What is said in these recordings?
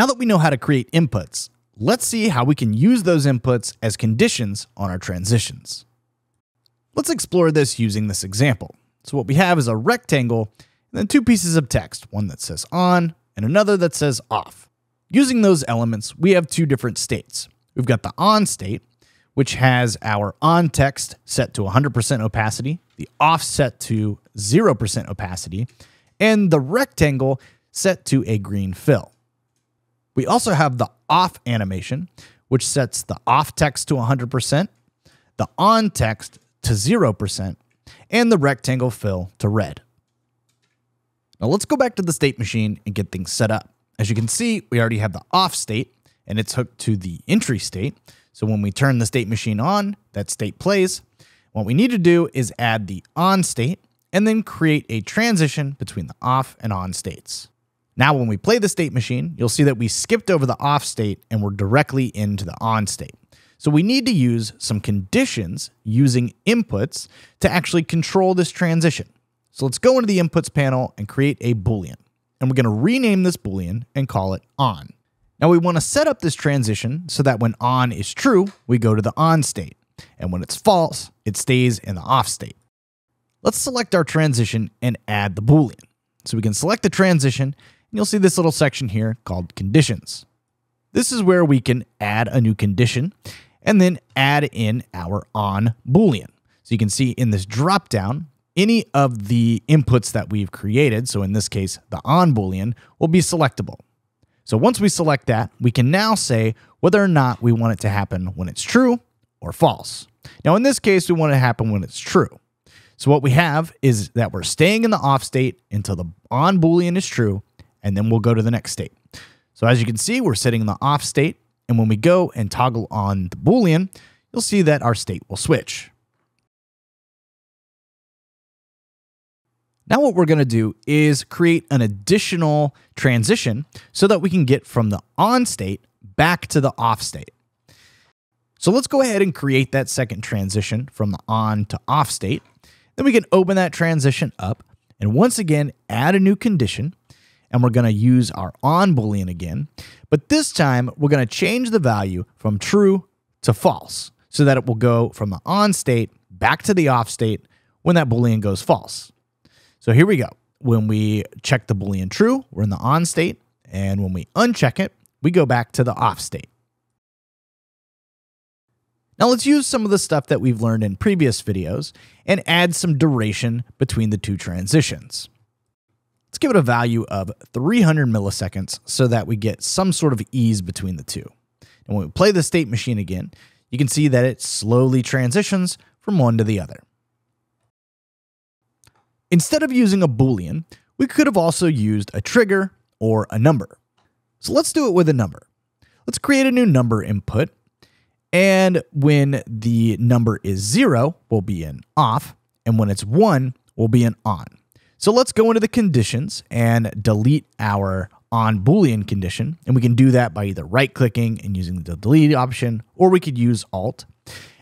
Now that we know how to create inputs, let's see how we can use those inputs as conditions on our transitions. Let's explore this using this example. So what we have is a rectangle and then two pieces of text, one that says on and another that says off. Using those elements, we have two different states. We've got the on state, which has our on text set to 100% opacity, the off set to 0% opacity, and the rectangle set to a green fill. We also have the off animation, which sets the off text to 100%, the on text to 0%, and the rectangle fill to red. Now let's go back to the state machine and get things set up. As you can see, we already have the off state and it's hooked to the entry state. So when we turn the state machine on, that state plays. What we need to do is add the on state and then create a transition between the off and on states. Now, when we play the state machine, you'll see that we skipped over the off state and we're directly into the on state. So we need to use some conditions using inputs to actually control this transition. So let's go into the inputs panel and create a Boolean. And we're going to rename this Boolean and call it on. Now we want to set up this transition so that when on is true, we go to the on state. And when it's false, it stays in the off state. Let's select our transition and add the Boolean. So we can select the transition you'll see this little section here called conditions. This is where we can add a new condition and then add in our on Boolean. So you can see in this drop down, any of the inputs that we've created, so in this case, the on Boolean, will be selectable. So once we select that, we can now say whether or not we want it to happen when it's true or false. Now, in this case, we want it to happen when it's true. So what we have is that we're staying in the off state until the on Boolean is true, and then we'll go to the next state. So as you can see, we're sitting in the off state, and when we go and toggle on the Boolean, you'll see that our state will switch. Now what we're going to do is create an additional transition so that we can get from the on state back to the off state. So let's go ahead and create that second transition from the on to off state. Then we can open that transition up and once again add a new condition and we're going to use our on boolean again. But this time we're going to change the value from true to false so that it will go from the on state back to the off state when that boolean goes false. So here we go. When we check the Boolean true, we're in the on state. And when we uncheck it, we go back to the off state. Now let's use some of the stuff that we've learned in previous videos and add some duration between the two transitions. Let's give it a value of 300 milliseconds so that we get some sort of ease between the two. And when we play the state machine again, you can see that it slowly transitions from one to the other. Instead of using a Boolean, we could have also used a trigger or a number. So let's do it with a number. Let's create a new number input. And when the number is zero, we'll be in off. And when it's one, we'll be in on. So let's go into the conditions and delete our on Boolean condition. And we can do that by either right clicking and using the delete option, or we could use Alt.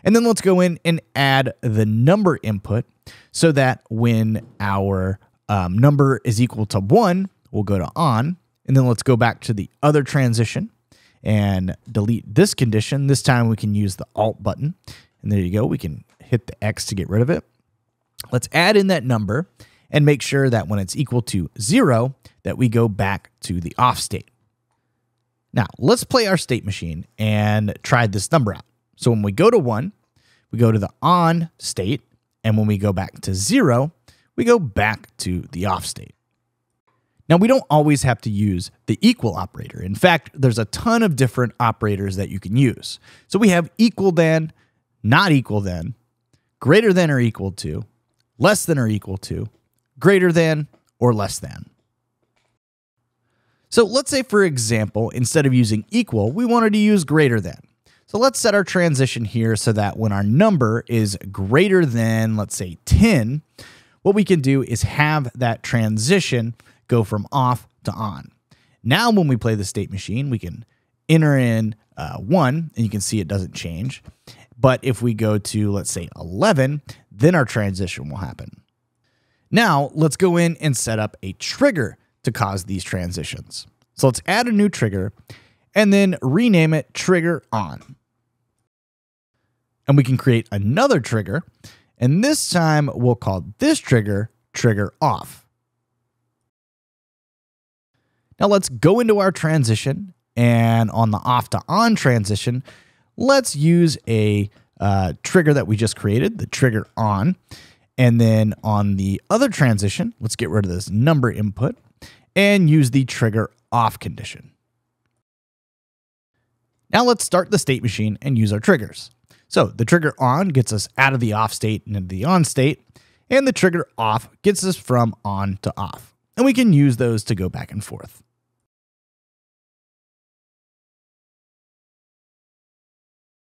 And then let's go in and add the number input so that when our um, number is equal to one, we'll go to on. And then let's go back to the other transition and delete this condition. This time we can use the Alt button. And there you go. We can hit the X to get rid of it. Let's add in that number and make sure that when it's equal to zero, that we go back to the off state. Now, let's play our state machine and try this number out. So when we go to one, we go to the on state and when we go back to zero, we go back to the off state. Now, we don't always have to use the equal operator. In fact, there's a ton of different operators that you can use. So we have equal than, not equal than, greater than or equal to, less than or equal to, greater than or less than. So let's say, for example, instead of using equal, we wanted to use greater than. So let's set our transition here so that when our number is greater than, let's say 10, what we can do is have that transition go from off to on. Now, when we play the state machine, we can enter in uh, 1, and you can see it doesn't change. But if we go to, let's say, 11, then our transition will happen. Now, let's go in and set up a trigger to cause these transitions. So let's add a new trigger and then rename it trigger on. And we can create another trigger. And this time we'll call this trigger trigger off. Now let's go into our transition and on the off to on transition, let's use a uh, trigger that we just created, the trigger on. And then on the other transition, let's get rid of this number input and use the trigger off condition. Now let's start the state machine and use our triggers. So the trigger on gets us out of the off state and into the on state, and the trigger off gets us from on to off. And we can use those to go back and forth.